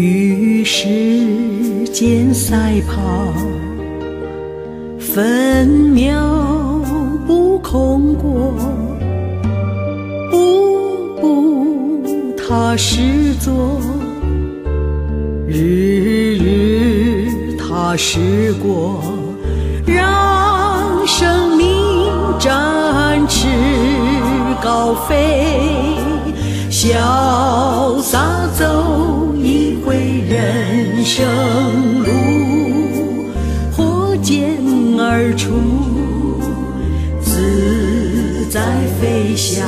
与时间赛跑，分秒不空过，步步踏实做，日日踏实过，让生命展翅高飞，潇洒走。人生路，破茧而出，自在飞翔。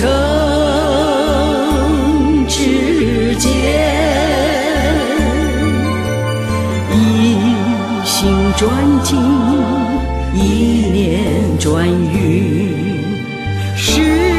生之间，一心专精，一念转运。是。